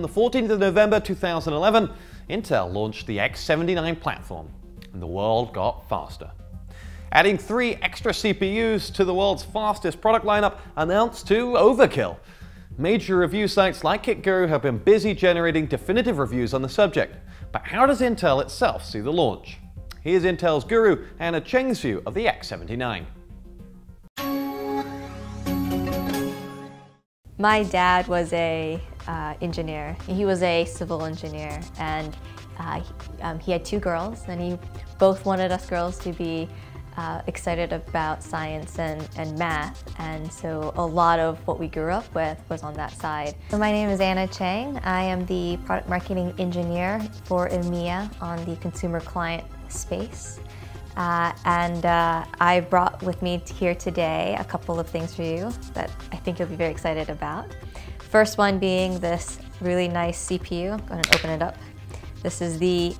On the 14th of November 2011, Intel launched the X79 platform, and the world got faster. Adding three extra CPUs to the world's fastest product lineup amounts to overkill. Major review sites like KitGuru have been busy generating definitive reviews on the subject. But how does Intel itself see the launch? Here's Intel's guru, Anna Cheng's view of the X79. My dad was a uh, engineer. He was a civil engineer and uh, he, um, he had two girls and he both wanted us girls to be uh, excited about science and, and math and so a lot of what we grew up with was on that side. So my name is Anna Chang. I am the product marketing engineer for EMEA on the consumer client space. Uh, and uh, I brought with me here today a couple of things for you that I think you'll be very excited about. First one being this really nice CPU. I'm going to open it up. This is the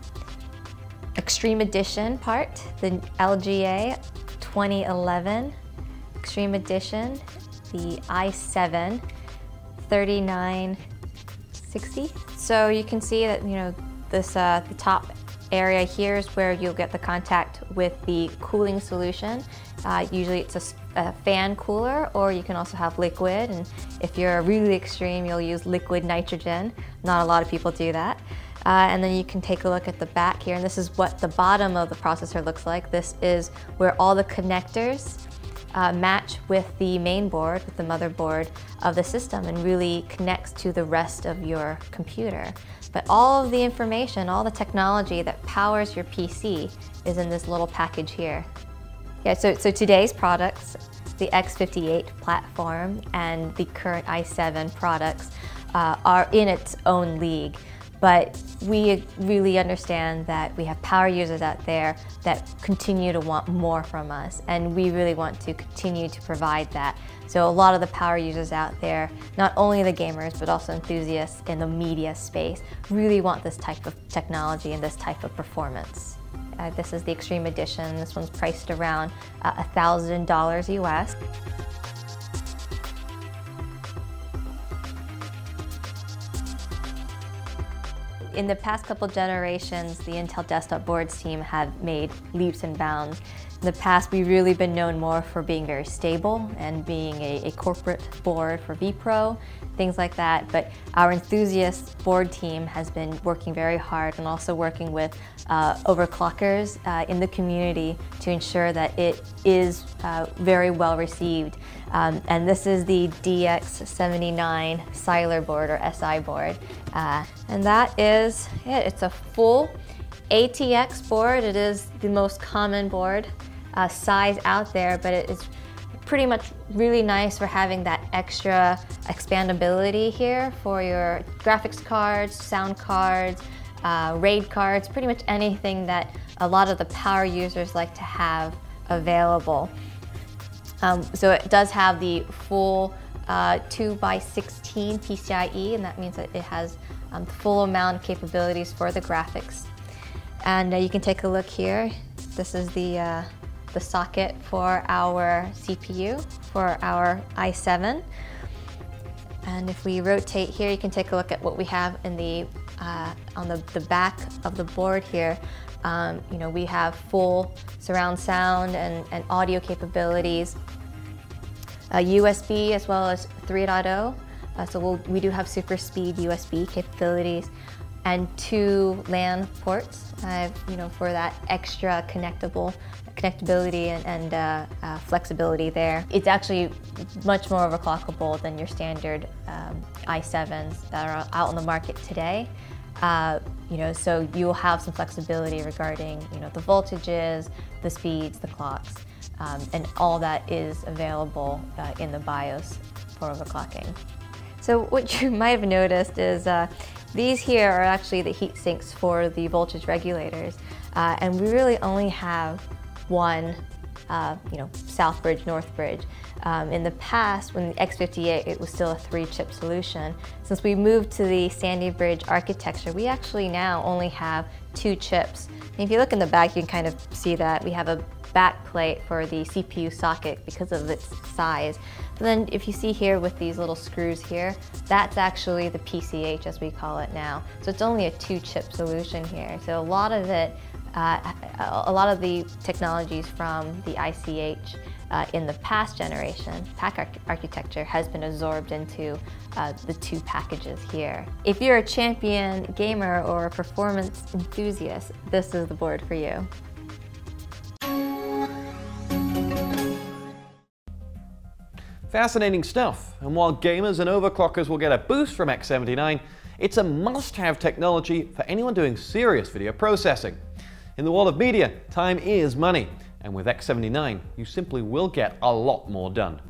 Extreme Edition part, the LGA 2011 Extreme Edition, the i7 3960. So you can see that, you know, this uh, the top area here is where you'll get the contact with the cooling solution. Uh, usually it's a, a, fan cooler or you can also have liquid and if you're really extreme you'll use liquid nitrogen. Not a lot of people do that. Uh, and then you can take a look at the back here and this is what the bottom of the processor looks like. This is where all the connectors uh, match with the main board, with the motherboard of the system and really connects to the rest of your computer. But all of the information, all the technology that powers your PC is in this little package here. Yeah, so, so today's products, the X58 platform and the current i7 products uh, are in its own league. But we really understand that we have power users out there that continue to want more from us, and we really want to continue to provide that. So a lot of the power users out there, not only the gamers, but also enthusiasts in the media space, really want this type of technology and this type of performance. Uh, this is the Extreme Edition. This one's priced around uh, $1,000 US. In the past couple generations, the Intel desktop boards team have made leaps and bounds. In the past, we've really been known more for being very stable and being a, a corporate board for vPro, things like that. But our enthusiast board team has been working very hard and also working with uh, overclockers uh, in the community to ensure that it is uh, very well received. Um, and this is the DX79 Siler board or SI board. Uh, and that is it. It's a full ATX board. It is the most common board uh, size out there, but it is pretty much really nice for having that extra expandability here for your graphics cards, sound cards, uh, RAID cards, pretty much anything that a lot of the power users like to have available. Um, so it does have the full uh, 2 by 16 PCIe, and that means that it has um, the full amount of capabilities for the graphics. And uh, you can take a look here. This is the, uh, the socket for our CPU, for our i7. And if we rotate here, you can take a look at what we have in the uh, on the, the back of the board here. Um, you know, we have full surround sound and, and audio capabilities, uh, USB as well as 3.0. Uh, so we'll, we do have super speed USB capabilities and two LAN ports, you know, for that extra connectable connectability and, and uh, uh, flexibility there. It's actually much more overclockable than your standard um, i7s that are out on the market today. Uh, you know, so you'll have some flexibility regarding, you know, the voltages, the speeds, the clocks, um, and all that is available uh, in the BIOS for overclocking. So what you might have noticed is uh, these here are actually the heat sinks for the voltage regulators, uh, and we really only have one uh, you know, South Bridge, North Bridge. Um, in the past, when the X58, it was still a three-chip solution. Since we moved to the Sandy Bridge architecture, we actually now only have two chips. And if you look in the back, you can kind of see that we have a backplate for the CPU socket because of its size. And then if you see here with these little screws here, that's actually the PCH as we call it now. So it's only a two chip solution here. So a lot of it, uh, a lot of the technologies from the ICH uh, in the past generation, pack arch architecture has been absorbed into uh, the two packages here. If you're a champion gamer or a performance enthusiast, this is the board for you. Fascinating stuff, and while gamers and overclockers will get a boost from X79, it's a must-have technology for anyone doing serious video processing. In the world of media, time is money, and with X79, you simply will get a lot more done.